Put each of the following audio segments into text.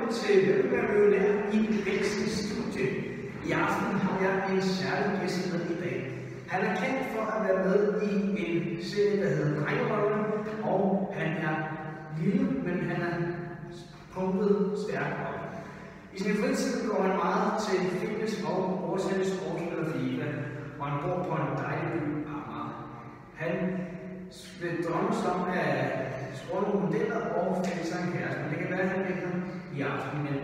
Velkommen til Velkommen Millionær i Plexis Studie. I aften har jeg en særlig gæst med i dag. Han er kendt for at være med i en serie, der hedder Drengerøven, og han er lille, men han er pumpet stærk op. I sin fritid går han meget til fitness og oversætter sportsmøder for Eva, og han bor på en dejlig by, Amager. Han vil drømme som at skråle modeller og finde sig en kæreste, men det kan være, at han i aften. Men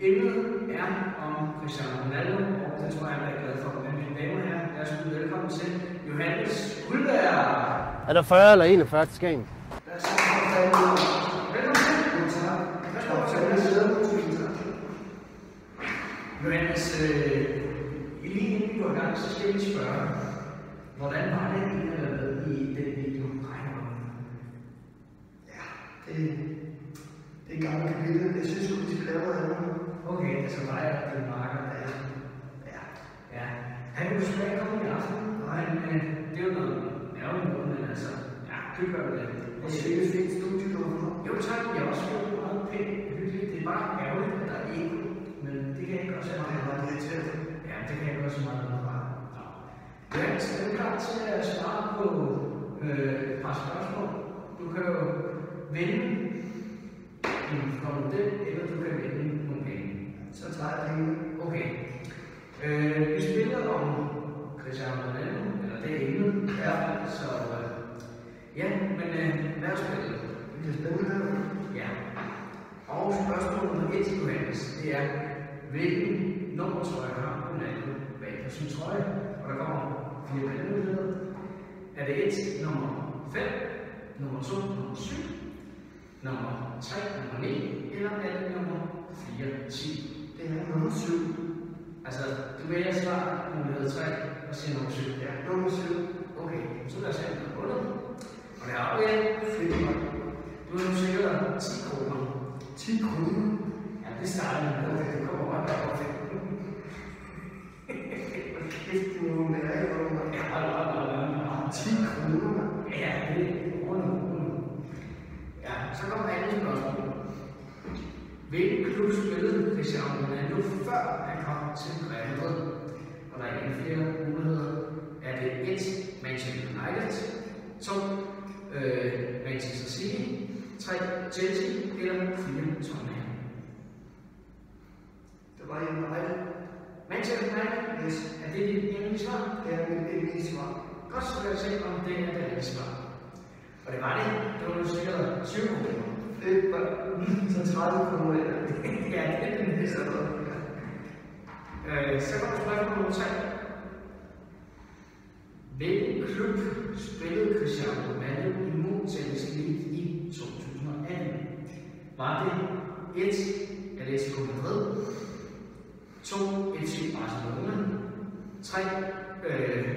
emnet er om Cristiano Ronaldo, og det tror jeg, han er glad for. Men mine damer og herrer, lad os byde velkommen til Johannes Guldberg. Er der 40 eller 41 til Skagen? Os se, hvor fanden Velkommen til. Tak. Værsgo, Johannes. Tusind tak. Johannes, øh, lige inden vi går i gang, så skal vi spørge, hvordan var det egentlig at være med i den video, Drengerøven? Ja, det, det er gammel kapitel. Jeg synes, at de skrev af mig. Okay, altså dig og din marker. Ja. Ja. ja. Han kunne desværre ikke komme i aften. Nej, men det er jo noget ærgerligt noget, men altså, ja, det gør det. Og så er det fint studie, du har. Jo tak, jeg også fået meget pænt hyggeligt. Det er bare ærgerligt, at der er ikke men det kan jeg ikke gøre så meget. Det lidt til. Ja, det kan jeg ikke gøre så meget. Ja, så er du klar til at svare på øh, et par spørgsmål. Du kan jo vinde en model, eller du kan vinde nogle penge. Så tager jeg pengene. Okay. Øh, vi spiller om Cristiano Ronaldo, eller det er emnet. Ja. Så øh, ja, men øh, lad os spille. Det bliver spændende. Ja. Og spørgsmål nummer 1 til Johannes, det er, hvilken nummertrøje har Ronaldo bag på sin trøje? Og der kommer fire valgmuligheder. Er det 1, nummer 5, nummer 2, nummer 7, nummer 3, nummer 9, eller er det nummer 4, 10? Det er nummer 7. Altså, du vælger svar mulighed 3 og siger nummer 7. Ja, nummer 7. Okay, så lad os have den på Og det har vi igen. Fedt. Du er nu sikkert 10 kroner. 10 kroner. Ja, det starter med, at det kommer op. Kæft, det er nogle mærke, hvor Hvilken klub spillede Cristiano Ronaldo før han kom til Real Madrid? Og der er ikke flere muligheder. Er det 1. Manchester United, 2. Øh, Manchester City, 3. Chelsea eller 4. Tottenham? Det var en vej. Manchester United, Yes. er det dit endelige svar? Det er mit endelige svar. Godt, så lad os se, om det er det rigtige svar. Og det var det. Det var jo sikkert 20 kroner. Fedt, mand. Så 30 kroner, ja. det er den næste. Øh, så kommer spørgsmål nummer 3. Hvilken klub spillede Cristiano Ronaldo imod Champions League i 2018? Var det 1. Atletico Madrid, 2. FC Barcelona, 3. Øh,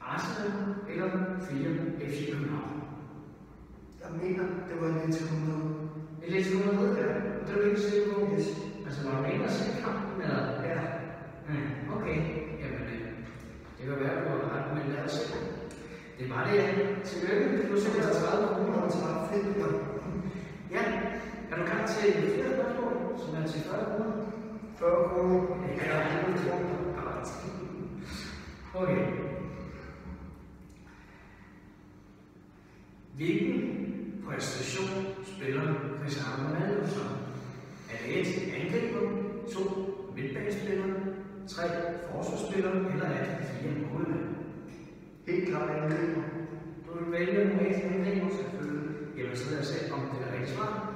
Arsenal eller 4. FC København? Jeg mener, det var lidt til 100. Atletico Madrid, ja. Det er du ikke sikker på? Yes. Altså, var du og se kampen, eller? Ja. Mm, okay, jamen øh, det kan være, at du har ret, men lad os se. Det var det, ja. Tillykke, du er sikkert 30 kroner. 130 fedt, mand. Ja, er du klar til flere spørgsmål, som er til 40 kroner? 40 kroner. Ja, det er Okay. Hvilken præstation spiller Cristiano Ronaldo som? Er det et angriber, to midtbanespiller, tre forsvarsspiller, eller er det fire målmænd? Helt klart angriber. Du vil vælge nummer et angriber, selvfølgelig. Jamen, så lad os se, om det er rigtigt svar.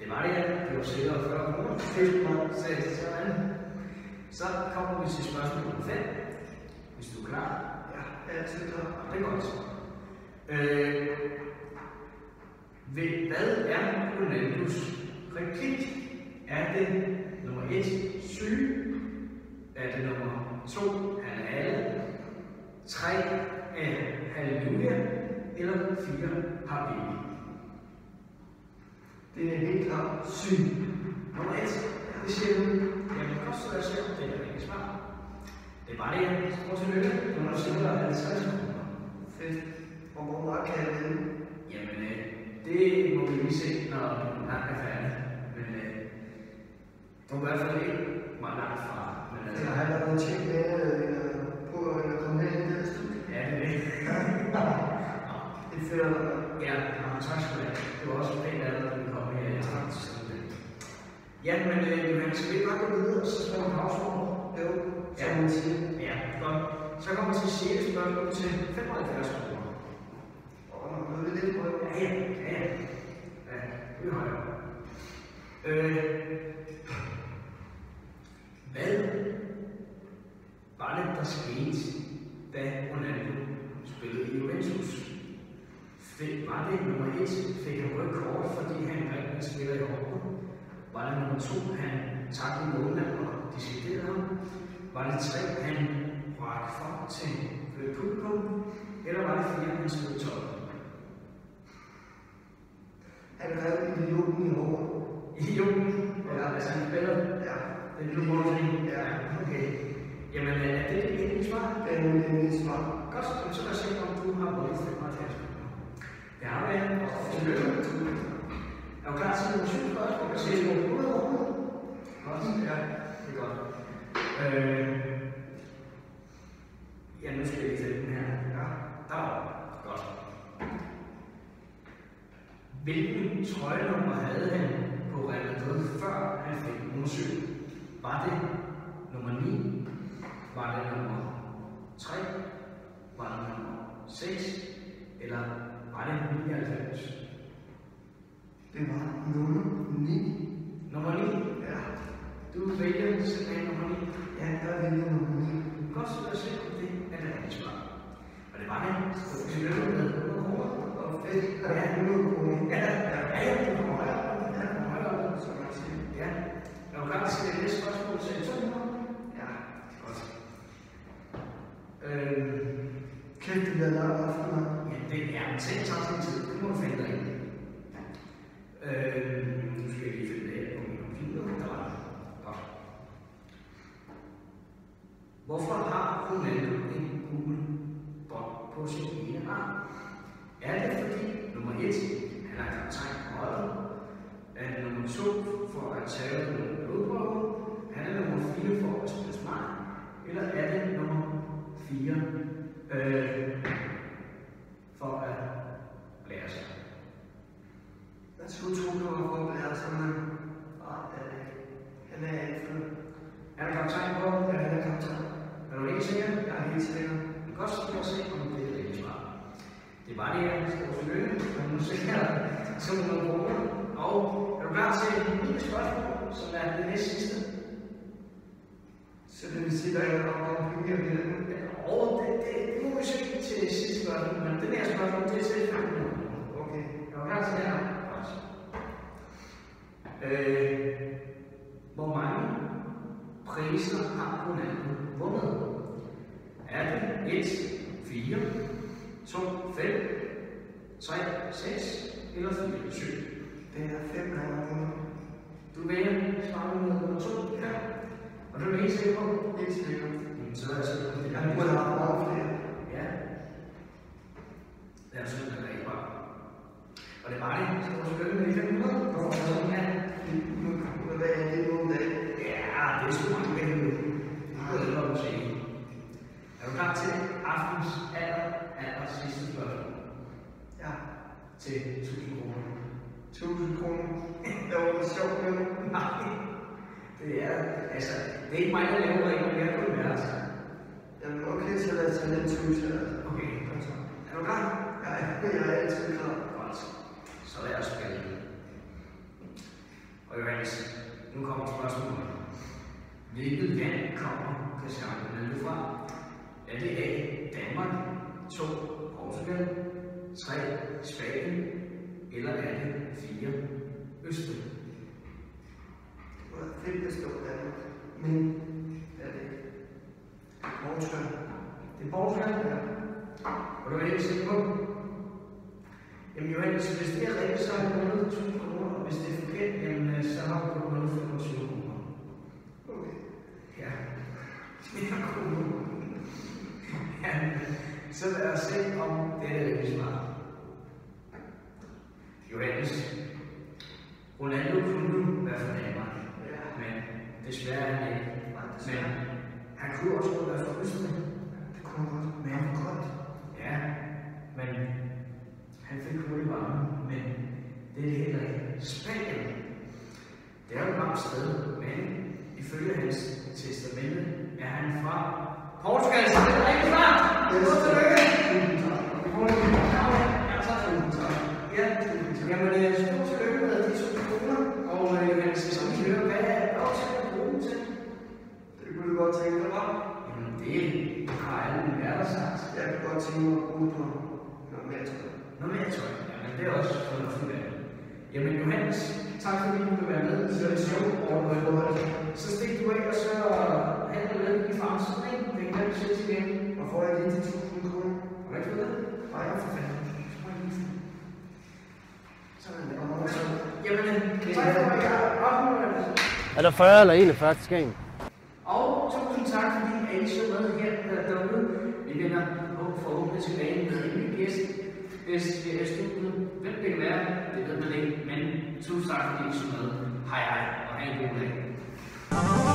Det var det. Det var sikkert 40 kroner. Mand. Så sådan. Så kommer vi til spørgsmål nummer 5. Hvis du er klar. Ja, jeg er altid klar. Det er godt. Øh, hvad er Ronaldos replik? Er det nummer 1, syg? Er det nummer 2, han er alle? 3, er halleluja? Eller 4, habibi? Det er helt klart syg. Nummer 1, det siger du. Jamen, godt så lad os se, om det er rigtige svar. Det var det, jeg tror til lykke. Du har sikkert 50 kroner. Fedt. Og hvor meget kan jeg vinde? Jamen, øh, det må vi lige se, når han er færdig. Men øh, det var i hvert fald ikke meget langt fra. Men, altså, jeg har allerede tjekket med øh, på at komme her i det her studie. Ja, det er det. det føler jeg. Ja, tak skal du have. Det var også pænt af dig, at du kom her. Ja, tak. Ja, men øh, man skal ikke godt gå videre, og så slår man havsmål. Jo, som man siger. Ja, godt. Så kommer til 6. spørgsmål til 75 kroner. Åh, nu er det lidt prøve. Ja, ja det har jeg. Øh, hvad var det, der skete, da Ronaldo spillede i Juventus? Fik, var det nummer et, fik han rødt kort, fordi han ikke spiller i år? Var det nummer to, han tabte målmanden og disketerede ham? Var det tre, han brak for til publikum? Eller var det fire, han stod 12? Han rev idioten i år. Idioten? Ja. Altså han spiller? Ja. Du må sige? Ja. Okay. Jamen, er det det endelige svar? Det er mit svar. Godt, jamen, så lad os se, om du har vundet 75 kroner. Det har vi, og tillykke. Er du klar til nogle syv spørgsmål? Jeg ser nogle 100 kroner. Godt, ja, det er godt. Øh, ja, nu skal lige sætte den her. Ja, der var. Godt. Hvilken trøjenummer havde han på Real Madrid, før han fik nummer 7? Var det nummer 9? Var det nummer 3? Var det nummer 6? Eller var det 99? Det var nummer 9. Nummer 9. Ja. Du vælger simpelthen nummer 9. Ja, der vælger nummer 9. Godt, så lad os se, om det er det rigtige svar. Og det var det. Så tillykke med 100 kroner. Og fedt. Der Ja. er 100 kroner. Ja, ja, ja, du højere. Ja, du højere. Som man siger. Ja. Er du klar til det næste spørgsmål til 200? Ja. Godt. Øhm, Kæft, det bliver lang aften, mand. ja, det er en ting, tager sin tid. Det må du finde dig for at tage nogle blodprøver? Er det nummer 4 for at spille smart? Eller er det nummer 4 øh, for at lære sig? Jeg skulle tro, det var for at lære sig, men nej, det er det ikke. Han er ikke for Er der kaptajn på? Ja, han er kaptajn. Er du helt sikker? Jeg er helt sikker. Det kan godt se, at se, om det er det rigtige svar. Det var det, jeg skal tillykke. Og nu ser jeg 200 kroner. Og er du klar til et lille spørgsmål, som er det næste sidste? Så det vil sige, at der er nok om penge i det. Og det, det, det må vi se til sidste spørgsmål, men det her spørgsmål, det er til 500 kroner. Okay. Er du klar til det her? Øh, hvor mange priser har Ronaldo vundet? Er det 1, 4, 2, 5, 3, 6 eller 4, 7? Det er fem gange vundet. Du vælger svaret med nummer 2. Ja. Og du er helt sikker på? Helt sikker. Jamen, så er sikker på, det Jeg burde have haft flere. Ja. Lad os finde det bare. Og det var det. Så var selvfølgelig med de 500. Og så ja. Nu der en lille nogle dage. Ja, det er sgu mange penge nu. Det er noget at sige. Er du klar til aftens aller, aller sidste spørgsmål? Ja. Til 1000 kroner. 1000 kroner. Det var det sjovt med. Nej, det er, altså, det er ikke mig, der laver regler, det er kun værelse. Okay, så lad os tage den 1000. altså. Okay, er du klar? Ja, jeg er altid klar. Godt. Så lad os spille. Og Johannes, nu kommer spørgsmålet. Hvilket land kommer Ronaldo fra? Er det A. Danmark, 2. Portugal, 3. Spanien, eller er det 4. Østrig? Det var fedt, at stå Danmark. Men det er det ikke. Portugal. Det er Portugal? Ja. Og du er helt sikker på? Jamen Johannes, hvis det er rigtigt, så har du vundet 1000 kroner, og hvis det er forkert, jamen øh, så har du vundet 25 kroner. Okay. Ja, det er cool. Ja, så lad os se, om det er det rigtige svar. Johannes, Ronaldo kunne være fra Danmark, Ja. men desværre er han ikke. Men han kunne også godt være forvisende. Det kunne godt, men han var godt. Ja, men han fik hurtigt varme, men det er det heller ikke. Spanien, det er jo et varmt sted, men ifølge hans testamente er han fra Portugal, så det er rigtig klart. Det er bruge på noget mere tøj. Noget mere tøj. Jamen, det er også fornuftigt valg. Jamen, Johannes, tak fordi du vil være med i sådan en show. Og øh, så stik du af, og så have noget lidt i fremtiden, ikke? Det kan du sætte igen. Og får jeg lige de 1000 kroner? Har du ikke fået det? Nej, jeg for fanden. Så så... Jamen, øh, tak for at jeg opmuntrer det. Er der 40 eller 41 til Skagen? Og tusind tak, fordi I så med her øh, derude. Vi vender forhåbentlig tilbage med en ny gæst. Hvis vi er studiet, hvem det kan være, det ved man ikke. Men tusind tak, fordi I så med. Hej hej, og have en god dag.